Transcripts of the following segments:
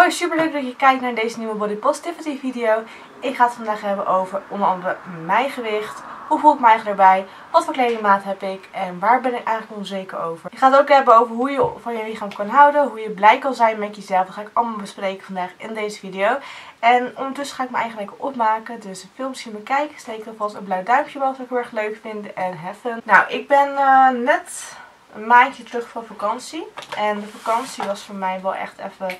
Hoi, super leuk dat je kijkt naar deze nieuwe Body Positivity video. Ik ga het vandaag hebben over onder andere mijn gewicht, hoe voel ik mij erbij, wat voor kledingmaat heb ik en waar ben ik eigenlijk onzeker over. Ik ga het ook hebben over hoe je van je lichaam kan houden, hoe je blij kan zijn met jezelf. Dat ga ik allemaal bespreken vandaag in deze video. En ondertussen ga ik me eigenlijk opmaken, dus veel misschien bekijken. Steek alvast een blauw duimpje wat ik heel erg leuk vind en heffen. Nou, ik ben uh, net een maandje terug van vakantie. En de vakantie was voor mij wel echt even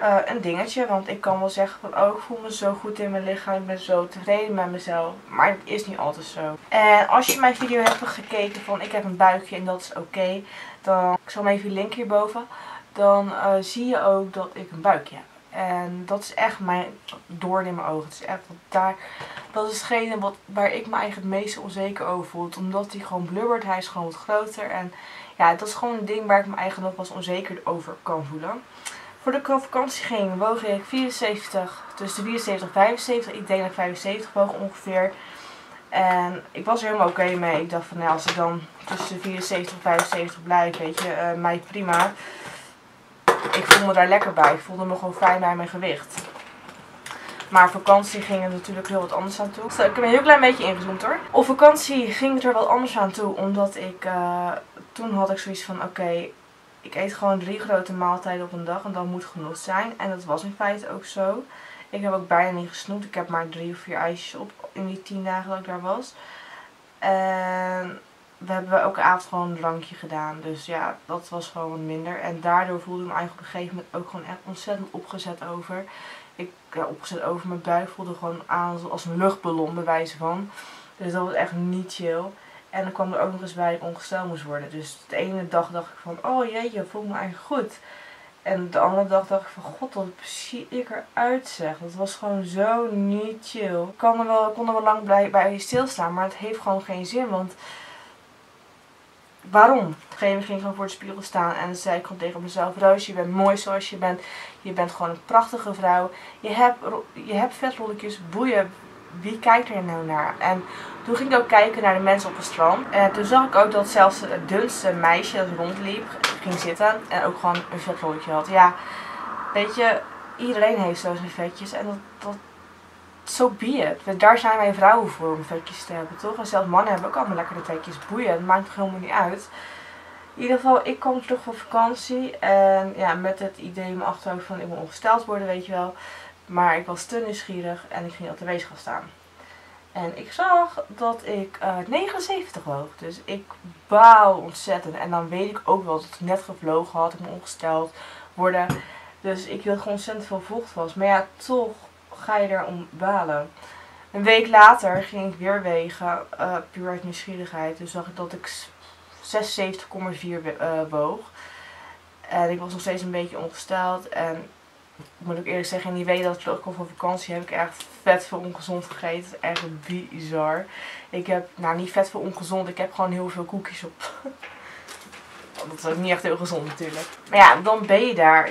uh, een dingetje. Want ik kan wel zeggen van oh ik voel me zo goed in mijn lichaam. Ik ben zo tevreden met mezelf. Maar het is niet altijd zo. En als je mijn video hebt gekeken van ik heb een buikje en dat is oké. dan, ik zal hem even link hierboven. Dan uh, zie je ook dat ik een buikje heb. En dat is echt mijn doorn in mijn ogen. Het is echt wat daar, dat is hetgene wat, waar ik me eigenlijk het meest onzeker over voel. Omdat hij gewoon blubbert, hij is gewoon wat groter. En ja, dat is gewoon een ding waar ik me eigenlijk nog wel onzeker over kan voelen. Voor de vakantie ging woog ik 74, tussen de 74 en 75. Ik denk dat ik 75 woog ongeveer. En ik was er helemaal oké mee. Ik dacht van nou, als ik dan tussen de 74 en 75 blijf, weet je, uh, mij prima ik voelde me daar lekker bij. Ik voelde me gewoon fijn bij mijn gewicht. Maar vakantie ging er natuurlijk heel wat anders aan toe. ik heb een heel klein beetje ingezoomd hoor. Op vakantie ging het er wat anders aan toe. Omdat ik, uh, toen had ik zoiets van oké, ik eet gewoon drie grote maaltijden op een dag. En dat moet genoeg zijn. En dat was in feite ook zo. Ik heb ook bijna niet gesnoept. Ik heb maar drie of vier ijsjes op in die tien dagen dat ik daar was. En we hebben elke avond gewoon een drankje gedaan. Dus ja, dat was gewoon minder. En daardoor voelde ik me eigenlijk op een gegeven moment ook gewoon echt ontzettend opgezet over. Ik, ja, opgezet over mijn buik voelde gewoon aan als een luchtballon, bij wijze van. Dus dat was echt niet chill. En dan kwam er ook nog eens bij dat ik ongesteld moest worden. Dus de ene dag dacht ik van, oh jeetje, voel me eigenlijk goed. En de andere dag dacht ik van, god, wat zie ik eruit zeg. Dat was gewoon zo niet chill. Ik kon er wel, kon er lang bij, bij stilstaan, maar het heeft gewoon geen zin. Want waarom. Een ging gewoon voor de spiegel staan en zei ik gewoon tegen mezelf, Roos, je bent mooi zoals je bent. Je bent gewoon een prachtige vrouw. Je hebt, je hebt vetrolletjes, boeien. Wie kijkt er nou naar? En toen ging ik ook kijken naar de mensen op het strand. En toen zag ik ook dat zelfs het dunste meisje dat rondliep, ging zitten en ook gewoon een vetrolletje had. Ja, weet je, iedereen heeft zo zijn vetjes en dat, dat so be it. Daar zijn wij vrouwen voor om vetjes te hebben, toch? En zelfs mannen hebben ook allemaal lekkere vetjes. Boeien, het maakt toch helemaal niet uit. In ieder geval, ik kwam terug van vakantie. En ja, met het idee in mijn achterhoofd van ik moet ongesteld worden, weet je wel. Maar ik was te nieuwsgierig en ik ging op de weegschaal staan. En ik zag dat ik uh, eh, 79 woog. Dus ik baal ontzettend. En dan weet ik ook wel dat ik net gevlogen had. Ik moet ongesteld worden. Dus ik wilde gewoon ontzettend veel vocht was. Maar ja, toch ga je erom balen. Een week later ging ik weer wegen, uh, puur uit nieuwsgierigheid. Dus zag ik dat ik 76,4 uh, woog. En ik was nog steeds een beetje ongesteld. En ik moet ook eerlijk zeggen, in die week dat ik terugkom van vakantie heb ik echt vet veel ongezond gegeten. Echt bizar. Ik heb, nou niet vet veel ongezond, ik heb gewoon heel veel koekjes op. Dat is ook niet echt heel gezond natuurlijk. Maar ja, dan ben je daar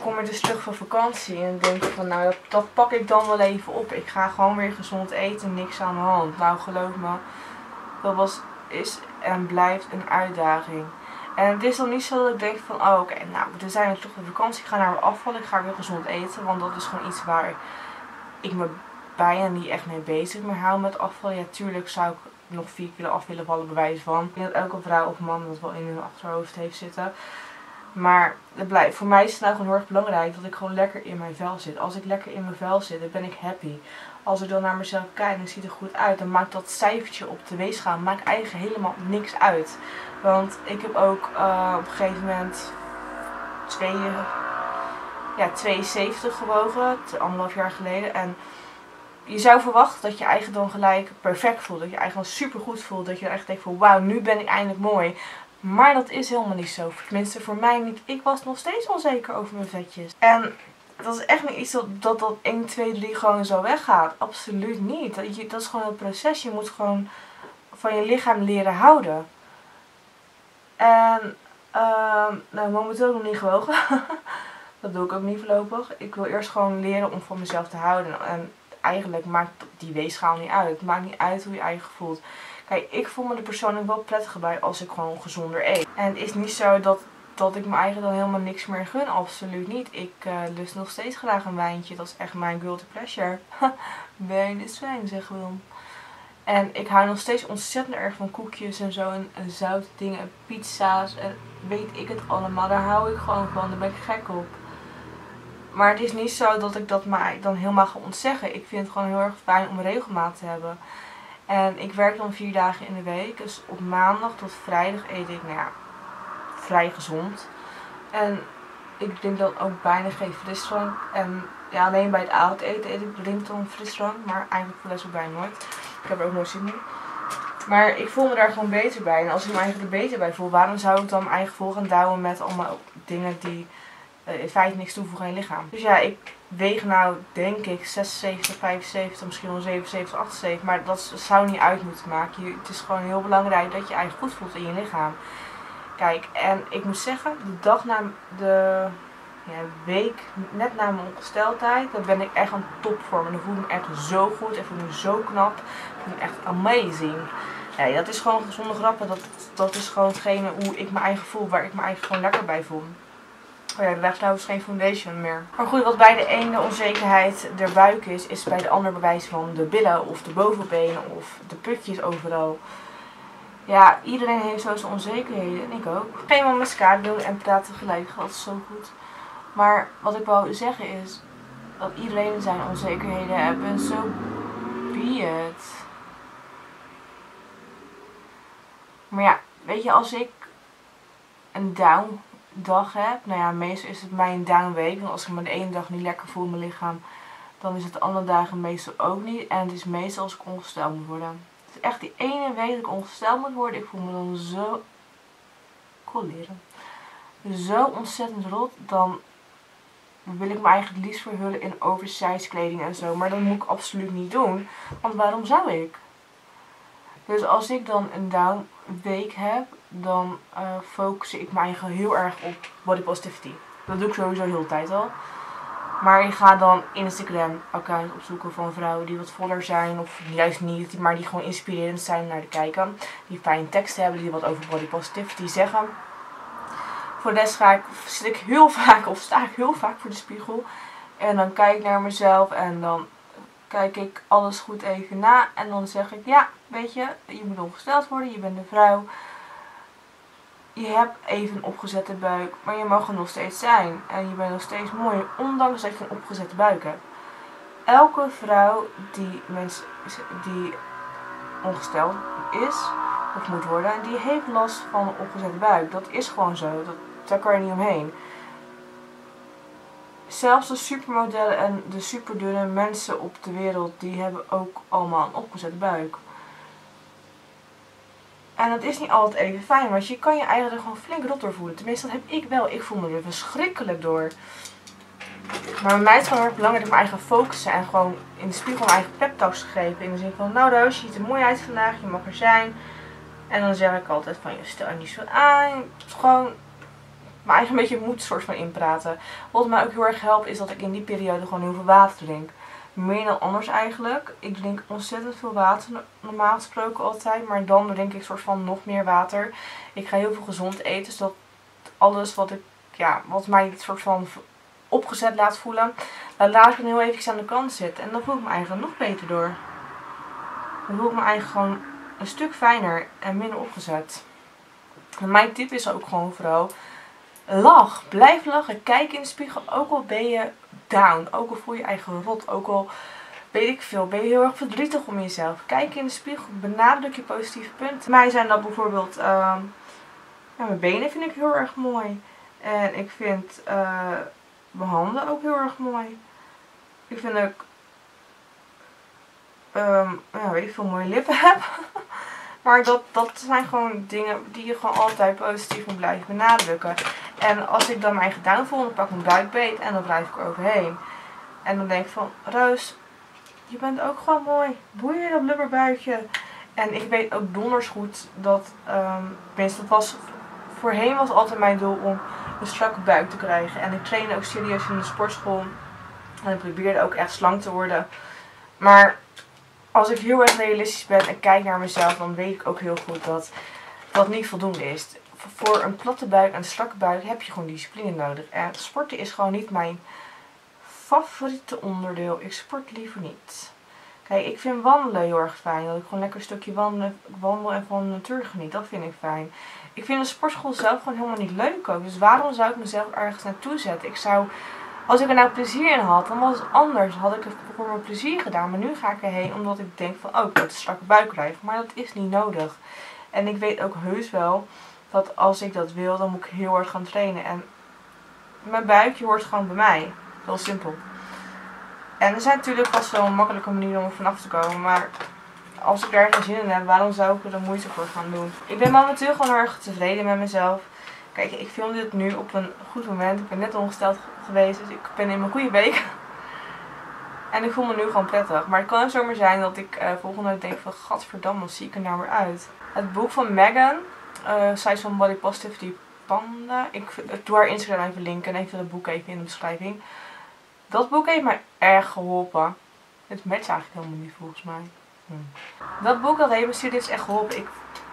kom er dus terug van vakantie en denk van nou dat, dat pak ik dan wel even op. Ik ga gewoon weer gezond eten, niks aan de hand. Nou geloof me, dat was, is en blijft een uitdaging. En het is dan niet zo dat ik denk van oh oké, nou we zijn terug van vakantie, ik ga naar mijn afval, ik ga weer gezond eten. Want dat is gewoon iets waar ik me bijna niet echt mee bezig meer hou met afval. Ja tuurlijk zou ik nog 4 kilo af willen vallen bewijs van. Ik denk dat elke vrouw of man dat wel in hun achterhoofd heeft zitten. Maar het blijft, voor mij is het nou gewoon heel erg belangrijk dat ik gewoon lekker in mijn vel zit. Als ik lekker in mijn vel zit, dan ben ik happy. Als ik dan naar mezelf kijk en het ziet er goed uit, dan maakt dat cijfertje op de weegschaal maakt eigenlijk helemaal niks uit. Want ik heb ook uh, op een gegeven moment twee, ja, 72 gewogen, anderhalf jaar geleden. En je zou verwachten dat je eigen dan gelijk perfect voelt. Dat je eigen super goed voelt. Dat je echt denkt van wauw, nu ben ik eindelijk mooi. Maar dat is helemaal niet zo. Tenminste voor mij niet. Ik was nog steeds onzeker over mijn vetjes. En dat is echt niet iets dat dat, dat 1, 2, 3 gewoon zo weggaat. Absoluut niet. Dat, dat is gewoon een proces. Je moet gewoon van je lichaam leren houden. En uh, nou, momenteel nog niet gewogen. dat doe ik ook niet voorlopig. Ik wil eerst gewoon leren om van mezelf te houden. En eigenlijk maakt die weegschaal niet uit. Het maakt niet uit hoe je eigen voelt. Kijk, ik voel me er persoonlijk wel prettiger bij als ik gewoon gezonder eet. En het is niet zo dat dat ik me eigenlijk dan helemaal niks meer gun. Absoluut niet. Ik uh, lust nog steeds graag een wijntje. Dat is echt mijn guilty pleasure. Wijn is wijn, zegt Willem. En ik hou nog steeds ontzettend erg van koekjes en zo. En, en dingen, pizza's en weet ik het allemaal. Daar hou ik gewoon van. Daar ben ik gek op. Maar het is niet zo dat ik dat mij dan helemaal ga ontzeggen. Ik vind het gewoon heel erg fijn om regelmaat te hebben. En ik werk dan vier dagen in de week. Dus op maandag tot vrijdag eet ik, nou ja, vrij gezond. En ik drink dan ook bijna geen frisdrank. En ja, alleen bij het avondeten eet ik drink dan frisdrank. Maar eigenlijk voor de rest bijna nooit. Ik heb er ook nooit zin in. Maar ik voel me daar gewoon beter bij. En als ik me eigenlijk er beter bij voel, waarom zou ik dan mijn eigen vol gaan douwen met allemaal dingen die uh, in feite niks toevoegen aan je lichaam? Dus ja, ik weeg nou denk ik 76, 75, misschien wel 77, 78. Maar dat zou niet uit moeten maken. Het is gewoon heel belangrijk dat je eigen goed voelt in je lichaam. Kijk, en ik moet zeggen, de dag na de ja, week, net na mijn ongesteldheid, dan ben ik echt een topvorm. En dan voel ik me echt zo goed. Ik voel me zo knap. Ik voel me echt amazing. Ja, dat is gewoon gezonde grappen. Dat, dat is gewoon hetgene hoe ik mijn eigen voel, waar ik me eigenlijk gewoon lekker bij voel. Oh ja, ligt trouwens geen foundation meer. Maar goed, wat bij de ene onzekerheid der buik is, is bij de ander bewijs van de billen of de bovenbenen of de putjes overal. Ja, iedereen heeft zo zijn onzekerheden en ik ook. Geen mascara doen en praten gelijk gaat zo goed. Maar wat ik wou zeggen is dat iedereen zijn onzekerheden heeft en zo be it. Maar ja, weet je, als ik een down dag heb, nou ja, meestal is het mijn down week. Want als ik me de ene dag niet lekker voel in mijn lichaam, dan is het de andere dagen meestal ook niet. En het is meestal als ik ongesteld moet worden. Het is echt die ene week dat ik ongesteld moet worden. Ik voel me dan zo colleren. Zo ontzettend rot. Dan wil ik me eigenlijk liefst verhullen in oversized kleding en zo. Maar dat moet ik absoluut niet doen. Want waarom zou ik? Dus als ik dan een down week heb, dan uh, focus ik me eigenlijk heel erg op body positivity. Dat doe ik sowieso heel de tijd al. Maar ik ga dan Instagram accounts opzoeken van vrouwen die wat voller zijn of juist niet, maar die gewoon inspirerend zijn naar de kijken. Die fijne teksten hebben, die wat over body positivity zeggen. Voor de ga ik, zit ik heel vaak of sta ik heel vaak voor de spiegel. En dan kijk ik naar mezelf en dan kijk ik alles goed even na. En dan zeg ik, ja, weet je, je moet ongesteld worden, je bent een vrouw. Je hebt even een opgezette buik, maar je mag er nog steeds zijn. En je bent nog steeds mooi, ondanks dat je een opgezette buik hebt. Elke vrouw die, mens, die ongesteld is, of moet worden, die heeft last van een opgezette buik. Dat is gewoon zo, dat, daar kan je niet omheen. Zelfs de supermodellen en de superdunne mensen op de wereld, die hebben ook allemaal een opgezette buik. En dat is niet altijd even fijn, want je kan je eigenlijk gewoon flink rot door voelen. Tenminste, dat heb ik wel. Ik voel me er verschrikkelijk door. Maar bij mij is het gewoon erg belangrijk ik mijn eigen focussen en gewoon in de spiegel mijn eigen pep talks gegeven. In de zin van, nou Roos, je ziet er mooi uit vandaag, je mag er zijn. En dan zeg ik altijd van, je stel je niet zo aan. Gewoon mijn eigen beetje moed soort van inpraten. Wat mij ook heel erg helpt is dat ik in die periode gewoon heel veel water drink. Meer dan anders eigenlijk. Ik drink ontzettend veel water, normaal gesproken altijd. Maar dan drink ik soort van nog meer water. Ik ga heel veel gezond eten. Zodat alles wat ik, ja, wat mij soort van opgezet laat voelen. Dan laat ik het heel even aan de kant zitten. En dan voel ik me eigenlijk nog beter door. Dan voel ik me eigenlijk gewoon een stuk fijner en minder opgezet. Mijn tip is ook gewoon vooral Lach. Blijf lachen. Kijk in de spiegel. Ook al ben je down. Ook al voel je eigen rot. Ook al weet ik veel. Ben je heel erg verdrietig om jezelf. Kijk in de spiegel. Benadruk je positieve punten. Mij zijn dat bijvoorbeeld... Uh, mijn benen vind ik heel erg mooi. En ik vind uh, mijn handen ook heel erg mooi. Ik vind dat ik... Um, ja, weet ik veel mooie lippen heb. Maar dat, dat zijn gewoon dingen die je gewoon altijd positief moet blijven benadrukken. En als ik dan mijn gedaan voel, dan pak ik mijn buikbeet en dan blijf ik er overheen. En dan denk ik van, Roos, je bent ook gewoon mooi. Boeien dat blubberbuikje. En ik weet ook donders goed dat, um, tenminste dat was, voorheen was altijd mijn doel om een strakke buik te krijgen. En ik trainde ook serieus in de sportschool. En ik probeerde ook echt slank te worden. Maar als ik heel erg realistisch ben en kijk naar mezelf, dan weet ik ook heel goed dat dat niet voldoende is. Voor een platte buik en een strakke buik heb je gewoon discipline nodig. En sporten is gewoon niet mijn favoriete onderdeel. Ik sport liever niet. Kijk, ik vind wandelen heel erg fijn. Dat ik gewoon lekker een stukje wandelen, wandel en van de natuur geniet. Dat vind ik fijn. Ik vind de sportschool zelf gewoon helemaal niet leuk ook. Dus waarom zou ik mezelf ergens naartoe zetten? Ik zou, als ik er nou plezier in had, dan was het anders. Had ik het voor mijn plezier gedaan. Maar nu ga ik erheen omdat ik denk van, oh, ik moet een strakke buik krijgen. Maar dat is niet nodig. En ik weet ook heus wel dat als ik dat wil, dan moet ik heel hard gaan trainen. En mijn buikje hoort gewoon bij mij. Heel simpel. En er zijn natuurlijk vast wel een makkelijke manier om er vanaf te komen. Maar als ik daar geen zin in heb, waarom zou ik er de moeite voor gaan doen? Ik ben momenteel gewoon erg tevreden met mezelf. Kijk, ik film dit nu op een goed moment. Ik ben net ongesteld geweest, dus ik ben in mijn goede week. En ik voel me nu gewoon prettig. Maar het kan zomaar zijn dat ik uh, volgende week denk van... Gadverdamme, zie ik er nou weer uit. Het boek van Megan. Uh, zij is van Body Positivity Panda. Ik doe haar Instagram even linken. En even het boek even in de beschrijving. Dat boek heeft mij erg geholpen. Het matcht eigenlijk helemaal niet volgens mij. Hm. Dat boek dat heeft me serieus echt geholpen. Ik,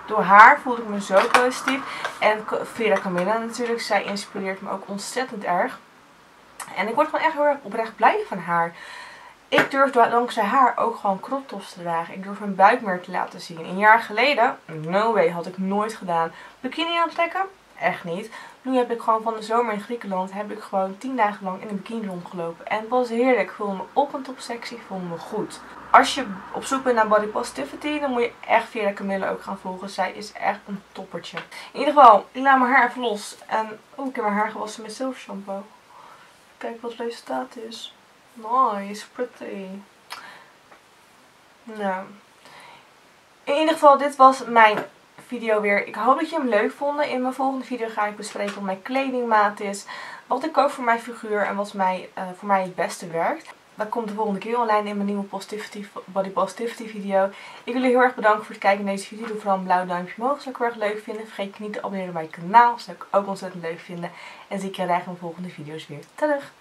door haar voelde ik me zo positief. En Vera Camilla natuurlijk. Zij inspireert me ook ontzettend erg. En ik word gewoon echt heel erg oprecht blij van haar. Ik durf dankzij haar ook gewoon crop tops te dragen. Ik durf mijn buik meer te laten zien. Een jaar geleden, no way, had ik nooit gedaan. Bikini aantrekken? Echt niet. Nu heb ik gewoon van de zomer in Griekenland, heb ik gewoon 10 dagen lang in een bikini rondgelopen. En het was heerlijk. Ik voelde me op en top sexy. Voelde me goed. Als je op zoek bent naar body positivity, dan moet je echt Vera Camille ook gaan volgen. Zij is echt een toppertje. In ieder geval, ik laat mijn haar even los. En oh, ik heb mijn haar gewassen met zilver shampoo. Kijk wat het resultaat is. Nice, pretty. Nou. In ieder geval, dit was mijn video weer. Ik hoop dat je hem leuk vond. In mijn volgende video ga ik bespreken wat mijn kledingmaat is. Wat ik koop voor mijn figuur en wat mij, uh, voor mij het beste werkt. Dat komt de volgende keer online in mijn nieuwe positivity, Body Positivity video. Ik wil jullie heel erg bedanken voor het kijken naar deze video. Doe vooral een blauw duimpje omhoog, zou ik heel erg leuk vinden. Vergeet niet te abonneren op mijn kanaal, zou ik ook ontzettend leuk vinden. En zie ik je graag in mijn volgende video's weer. Terug!